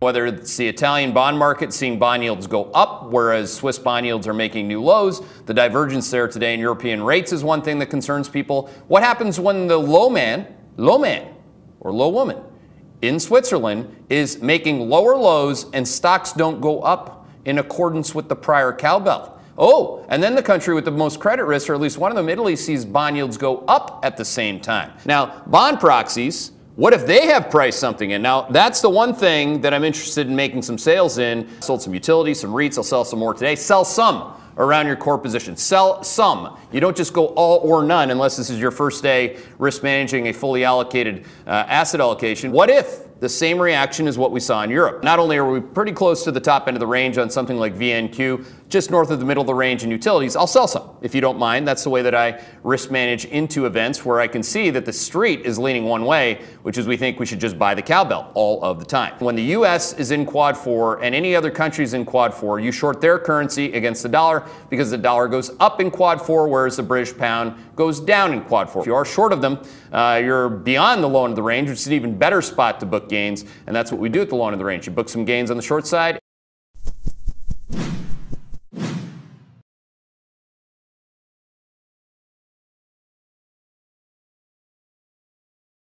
Whether it's the Italian bond market seeing bond yields go up, whereas Swiss bond yields are making new lows, the divergence there today in European rates is one thing that concerns people. What happens when the low man, low man, or low woman in Switzerland is making lower lows and stocks don't go up in accordance with the prior cowbell? Oh, and then the country with the most credit risk, or at least one of them, Italy, sees bond yields go up at the same time. Now, bond proxies, what if they have priced something in? Now, that's the one thing that I'm interested in making some sales in. Sold some utilities, some REITs. I'll sell some more today. Sell some around your core position. Sell some. You don't just go all or none unless this is your first day risk managing a fully allocated uh, asset allocation. What if the same reaction is what we saw in Europe. Not only are we pretty close to the top end of the range on something like VNQ, just north of the middle of the range in utilities, I'll sell some if you don't mind. That's the way that I risk manage into events where I can see that the street is leaning one way, which is we think we should just buy the cowbell all of the time. When the US is in quad four and any other countries in quad four, you short their currency against the dollar because the dollar goes up in quad four, whereas the British pound goes down in quad four. If you are short of them, uh, you're beyond the low end of the range, which is an even better spot to book gains, and that's what we do at the low end of the range. You book some gains on the short side.